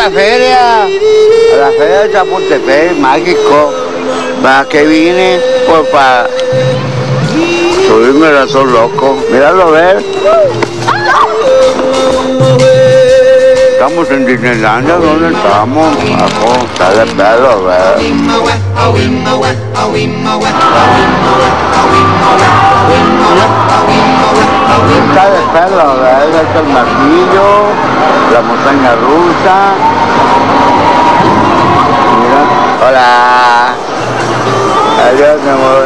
la feria, a la feria de Chapultepec, mágico, para que vine, pues para subirme a todo loco. Míralo, ver. Estamos en Disneylandia, ¿dónde estamos? Abajo, está de pedo, ver. Está de pedo, ver. Está el martillo, la montaña rusa. Mira, hola. Adiós, mi amor.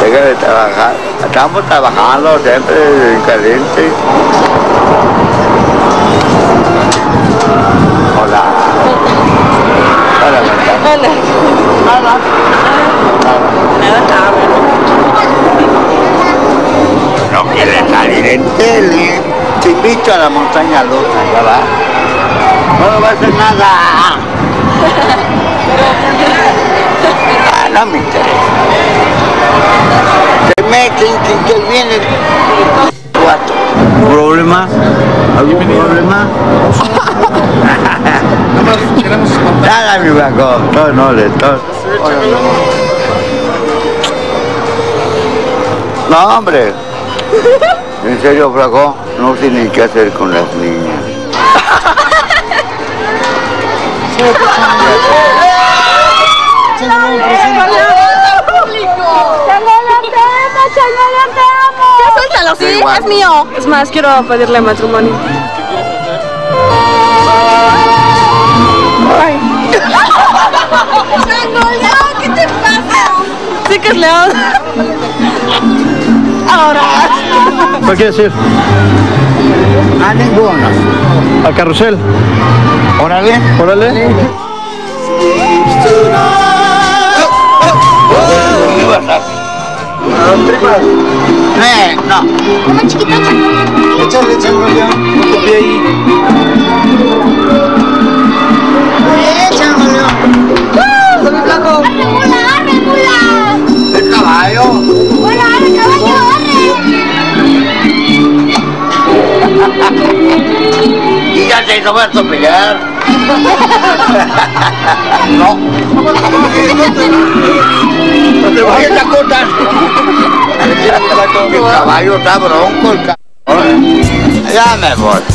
Deja de trabajar. Estamos trabajando siempre en caliente. Hola. Hola, Marta. Hola. Nada. No quiere Te invito a la montaña rusa, ya va. No va a hacer nada. Ah, no me interesa. Se meten, que intervienen. Cuatro. ¿Problema? ¿Algún problema? Nada, mi flaco. No, no, le estoy. No, hombre. En serio, flaco, no sé ni qué hacer con las niñas. Suéltalo, ¿sí? Es mío. Es más, quiero pedirle matrimonio. Ay. ¿qué te pasa? Sí que es león. Ahora. ¿Cuál quieres ir? A ninguna. ¿Al carrusel? Órale. Órale. Eh, no. Échale, échale, ya. No copié ahí. Y ya te no vas a pelear. no. No te vayas a cortar. El caballo está bronco, el caballo. Ya me voy.